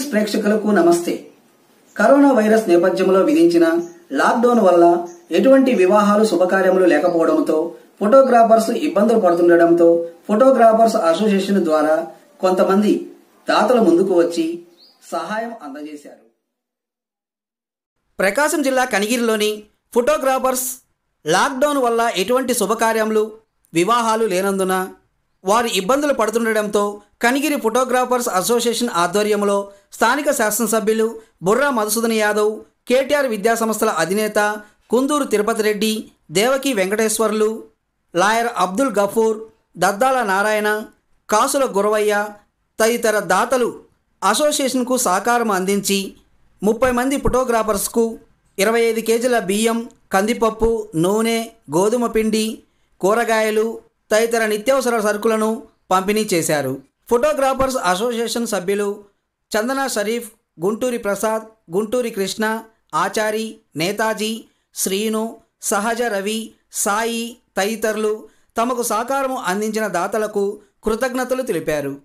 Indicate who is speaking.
Speaker 1: ప్రేక్షకులకు నమస్తే. Corona virus నేపథ్యంలో విధించిన లాక్డౌన్ వల్ల ఎటువంటి వివాహాలు శుభకార్యములు లేకపోవడంతో ఫోటోగ్రాఫర్స్ ఇబ్బందులు పడుతుండటంతో ఫోటోగ్రాఫర్స్ అసోసియేషన్ ద్వారా కొంతమంది దాతల ముందుకు వచ్చి సహాయం అందజేశారు. ప్రకాశం జిల్లా కనిగిరిలోని ఫోటోగ్రాఫర్స్ లాక్డౌన్ వల్ల ఎటువంటి శుభకార్యములు వివాహాలు లేనందున వారు ఇబ్బందులు పడుతుండటంతో కనిగిరి ఫోటోగ్రాఫర్స్ అసోసియేషన్ ఆధ్వర్యంలో స్థానిక శాసనసభ్యులు బుర్రా మధుసూదన్ యాదవ్ కేటీఆర్ విద్యాసంస్థల అధినేత కుందూరు తిరుపతి రెడ్డి దేవకి వెంకటేశ్వర్లు లాయర్ అబ్దుల్ గఫూర్ దద్దాల నారాయణ కాసుల గురవయ్య తదితర దాతలు అసోసియేషన్కు సహకారం అందించి ముప్పై మంది ఫోటోగ్రాఫర్స్కు ఇరవై ఐదు కేజీల బియ్యం కందిపప్పు నూనె గోధుమ పిండి కూరగాయలు తదితర నిత్యావసర సరుకులను పంపిణీ చేశారు. ఫోటోగ్రాఫర్స్ అసోసియేషన్ సభ్యులు చందన షరీఫ్ గుంటూరి ప్రసాద్ గుంటూరి కృష్ణ ఆచారి నేతాజీ శ్రీను సహజ రవి సాయి తదితరులు తమకు సహకారం అందించిన దాతలకు కృతజ్ఞతలు తెలిపారు.